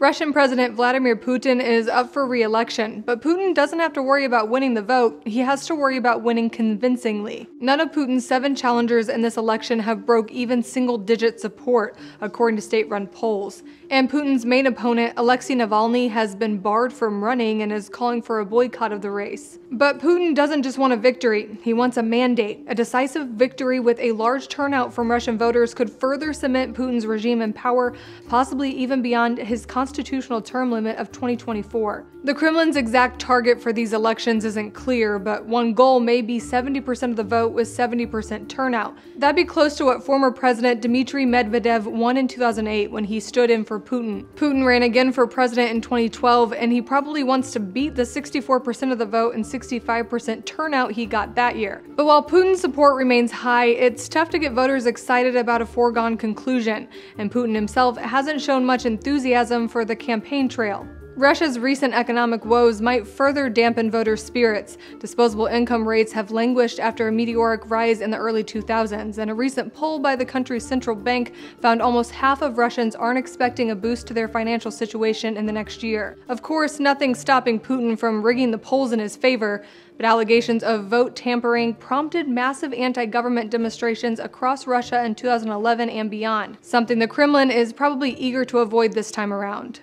Russian President Vladimir Putin is up for re election, but Putin doesn't have to worry about winning the vote, he has to worry about winning convincingly. None of Putin's seven challengers in this election have broke even single digit support, according to state run polls. And Putin's main opponent, Alexei Navalny, has been barred from running and is calling for a boycott of the race. But Putin doesn't just want a victory, he wants a mandate. A decisive victory with a large turnout from Russian voters could further cement Putin's regime in power, possibly even beyond his constitutional term limit of 2024. The Kremlin's exact target for these elections isn't clear, but one goal may be 70% of the vote with 70% turnout. That'd be close to what former President Dmitry Medvedev won in 2008 when he stood in for Putin. Putin ran again for president in 2012, and he probably wants to beat the 64% of the vote and 65% turnout he got that year. But while Putin's support remains high, it's tough to get voters excited about a foregone conclusion, and Putin himself hasn't shown much enthusiasm for the campaign trail. Russia's recent economic woes might further dampen voters' spirits. Disposable income rates have languished after a meteoric rise in the early 2000s, and a recent poll by the country's central bank found almost half of Russians aren't expecting a boost to their financial situation in the next year. Of course, nothing's stopping Putin from rigging the polls in his favor, but allegations of vote tampering prompted massive anti government demonstrations across Russia in 2011 and beyond, something the Kremlin is probably eager to avoid this time around.